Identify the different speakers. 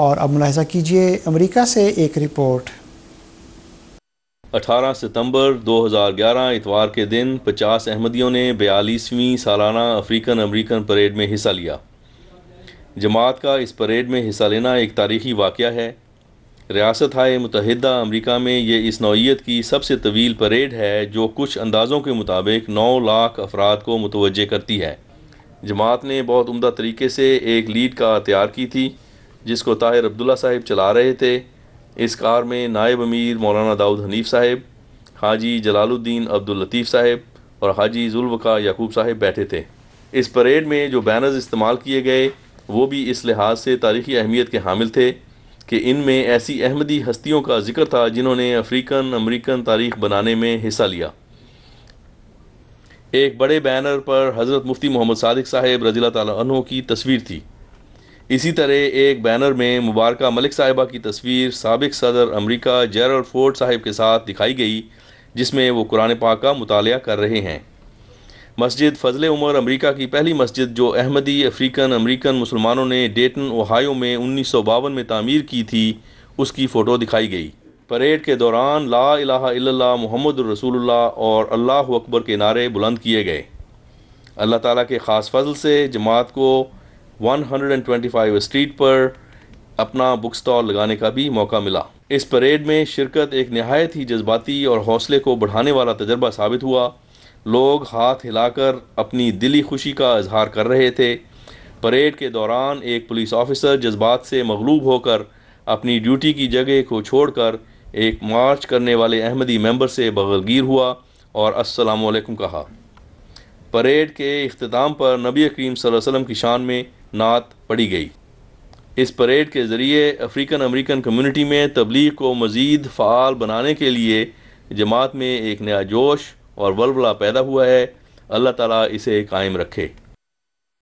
Speaker 1: اور اب ملاحظہ کیجیے امریکہ سے ایک رپورٹ۔
Speaker 2: اٹھارہ ستمبر دو ہزار گیارہ اتوار کے دن پچاس احمدیوں نے بیالیسویں سالانہ افریقن امریکن پریڈ میں حصہ لیا۔ جماعت کا اس پریڈ میں حصہ لینا ایک تاریخی واقعہ ہے۔ ریاست ہائے متحدہ امریکہ میں یہ اس نوعیت کی سب سے طویل پریڈ ہے جو کچھ اندازوں کے مطابق نو لاکھ افراد کو متوجہ کرتی ہے۔ جماعت نے بہت عمدہ طریقے سے ایک لیڈ کا تیار کی تھی۔ جس کو طاہر عبداللہ صاحب چلا رہے تھے۔ اس کار میں نائب امیر مولانا داؤد حنیف صاحب، حاجی جلال الدین عبداللطیف صاحب اور حاجی ذوالوقا یعقوب صاحب بیٹھے تھے۔ اس پریڈ میں جو بینرز استعمال کیے گئے، وہ بھی اس لحاظ سے تاریخی اہمیت کے حامل تھے کہ ان میں ایسی احمدی ہستیوں کا ذکر تھا جنہوں نے افریقن امریکن تاریخ بنانے میں حصہ لیا۔ ایک بڑے بینر پر حضرت مفتی محمد صادق صاحب رضی اللہ تعالیٰ عنہ کی تصویر تھی۔ اسی طرح ایک بینر میں مبارکہ ملک صاحبہ کی تصویر سابق صدر امریکہ جیرل فورڈ صاحب کے ساتھ دکھائی گئی، جس میں وہ قرآن پاک کا مطالعہ کر رہے ہیں۔ مسجد فضل عمر امریکہ کی پہلی مسجد جو احمدی، افریقن، امریکن مسلمانوں نے ڈیٹن اوہایو میں انیس سو باون میں تعمیر کی تھی، اس کی فوٹو دکھائی گئی۔ پریڈ کے دوران لا الہ الا اللہ محمد الرسول اللہ اور اللہ اکبر کے نعرے بلند کیے گئے۔ اللہ تعالیٰ کے خاص فضل سے جماعت کو 125 اسٹریٹ پر اپنا بک سٹال لگانے کا بھی موقع ملا۔ اس پریڈ میں شرکت ایک نہایت ہی جذباتی اور حوصلے کو بڑھانے والا تجربہ ثابت ہوا۔ لوگ ہاتھ ہلا کر اپنی دلی خوشی کا اظہار کر رہے تھے۔ پریڈ کے دوران ایک پولیس آفیسر جذبات سے مغلوب ہو کر اپنی ڈیوٹی کی جگہ کو چھوڑ کر ایک مارچ کرنے والے احمدی ممبر سے بغلگیر ہوا اور السلام علیکم کہا۔ پریڈ کے اختتام پر نبی کریم صلی اللہ علیہ وسلم کی شان میں نعت پڑی گئی۔ اس پریڈ کے ذریعے افریقن امریکن کمیونٹی میں تبلیغ کو مزید فعال بنانے کے لیے جماعت میں ایک نیا جوش اور ولولہ پیدا ہوا ہے۔ اللہ تعالیٰ اسے قائم رکھے۔